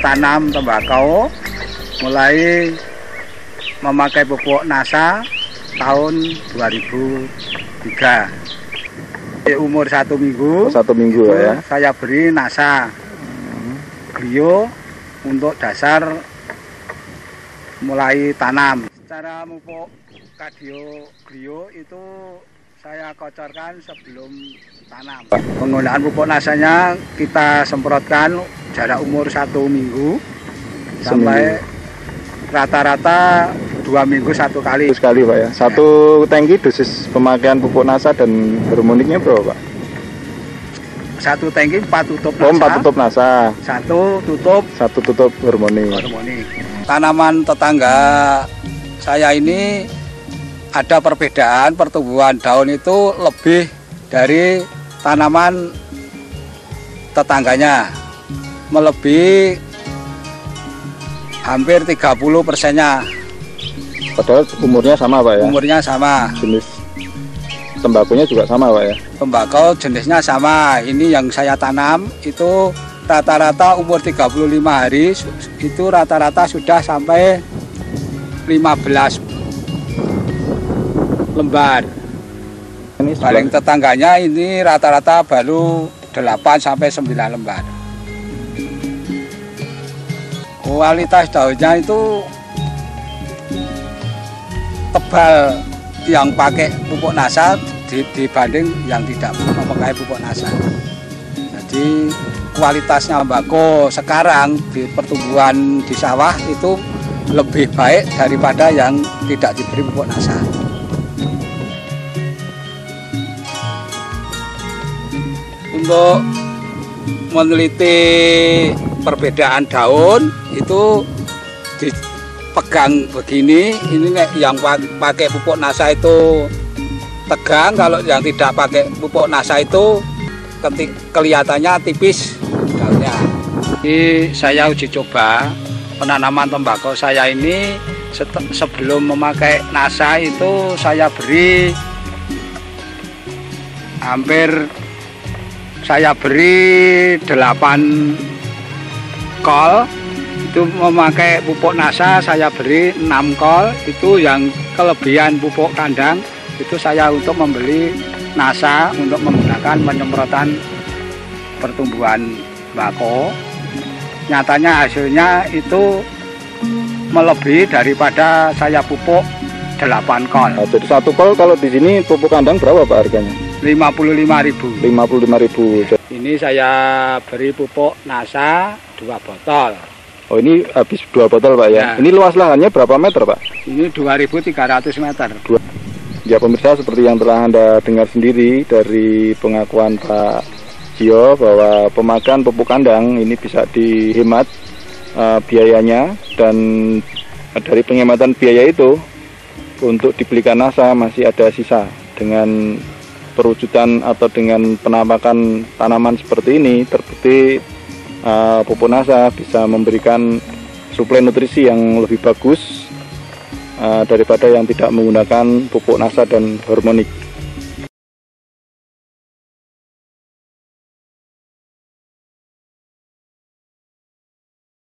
tanam tembakau mulai memakai pupuk NASA tahun 2003. Di umur satu minggu, Satu minggu ya. saya beri NASA Glio untuk dasar mulai tanam. Cara pupuk kadio Glio itu saya kocorkan sebelum tanam. Penggunaan pupuk nasanya kita semprotkan jarak umur satu minggu sampai rata-rata dua minggu satu kali. Itu sekali Pak ya. Satu tangki dosis pemakaian pupuk NASA dan hormoniknya berapa Pak? Satu tangki empat tutup Oh, nasa, empat tutup NASA, satu tutup satu tutup hormonik. harmoni. Tanaman tetangga saya ini ada perbedaan pertumbuhan daun itu lebih dari tanaman tetangganya melebihi hampir 30 persennya Padahal umurnya sama Pak ya. umurnya sama Jenis tembakunya juga sama Pak ya. tembakau jenisnya sama ini yang saya tanam itu rata-rata umur 35 hari itu rata-rata sudah sampai 15 lembar Ini paling tetangganya ini rata-rata baru 8 sampai 9 lembar kualitas daunnya itu tebal yang pakai pupuk NASA di- dibanding yang tidak memakai pupuk NASA. Jadi kualitasnya mbako sekarang di pertumbuhan di sawah itu lebih baik daripada yang tidak diberi pupuk NASA. Untuk meneliti perbedaan daun itu dipegang begini ini yang pa- pakai pupuk NASA itu tegang kalau yang tidak pakai pupuk NASA itu kelihatannya tipis daunnya. Jadi saya uji coba penanaman tembakau saya ini sebelum memakai NASA itu saya beri hampir saya beri 8 kol. Itu memakai pupuk NASA saya beri 6 kol. Itu yang kelebihan pupuk kandang. Itu saya untuk membeli NASA untuk menggunakan penyemprotan pertumbuhan bako. Nyatanya hasilnya itu melebihi daripada saya pupuk 8 kol. Nah, jadi satu kol kalau di sini pupuk kandang berapa Pak harganya? 55.000 55.000. ini saya beri pupuk NASA dua botol Oh ini habis dua botol Pak ya. Ya. Ini luas lahannya berapa meter Pak? ini 2.300 meter Ya pemirsa seperti yang telah Anda dengar sendiri dari pengakuan Pak Gio bahwa pemakaian pupuk kandang ini bisa dihemat eh, biayanya dan dari penghematan biaya itu untuk dibelikan NASA masih ada sisa dengan perwujudan atau dengan penampakan tanaman seperti ini terbukti eh, pupuk NASA bisa memberikan suplai nutrisi yang lebih bagus eh, daripada yang tidak menggunakan pupuk NASA dan hormonik.